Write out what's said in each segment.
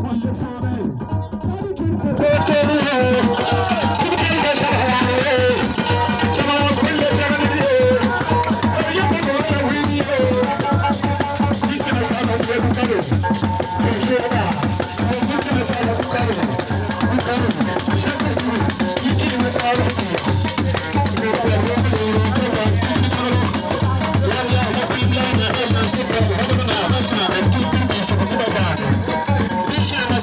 Watch it for me.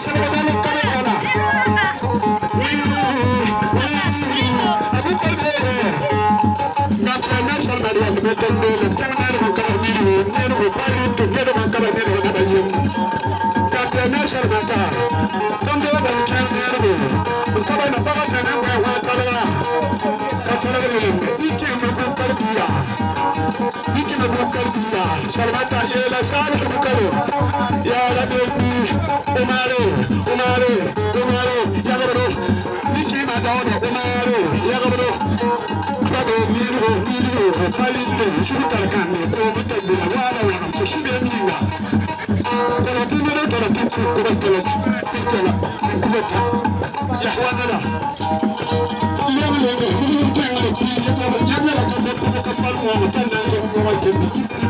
Shut up, salmata yela sani bukalo yala bebi umare umare umare yagabro niki ma daodo umare yagabro kado miro miro falinde shutar kanne ko mutabi wala wala ko shibe minga tala kimero tala kitu ko tala tala kubeta yahwanala lele lele mutanga ko yagala ko ko ko ko ko ko ko ko ko ko ko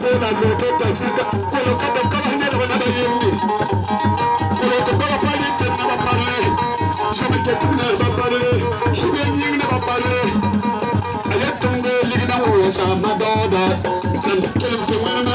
kola no to ta shi ta kola ka ba ka ne ba na ba yi ni kola ka ba ba ni ta na ba ba ne shi ba na ba ba ne shi na ba ba ne ayat tun be li na wo sa ma da da kan ke ko ma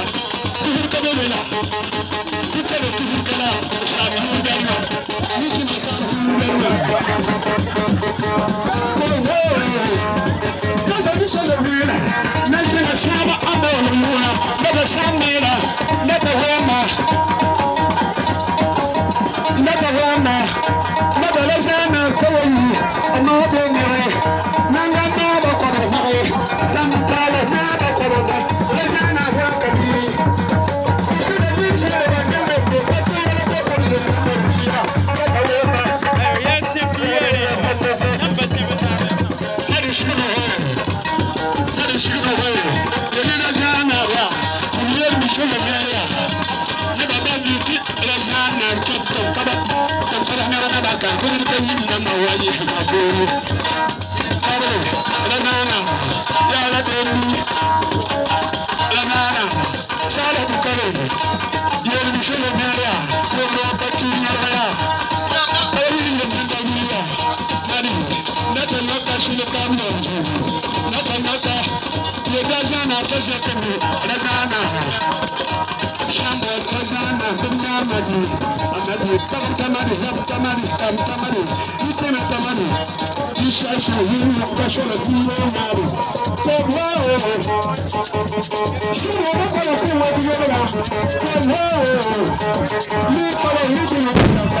rasa na ya rata yi ranana shala bukaro biyar mishirin nariya ko amadi amadi tamtamadi tamtamadi tamtamadi itematamadi isasu yinu kɔsɔlɔ kuro naani tɔgbɔ o sunu o kɔlɔ kó wɔ ti yɔrɔ la tɔgbɔ o mi kɔlɔ mi ti yɔrɔ la.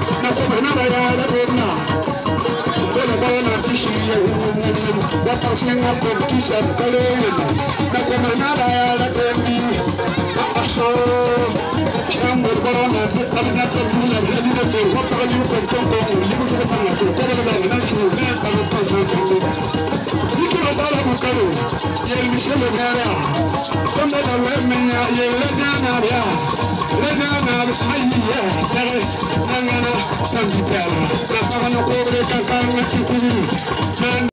wapasinga kokisa karo ya yi shi lugara da wannan na ya na ya raja na hayya tare nan gana kan fitara da fara na kore na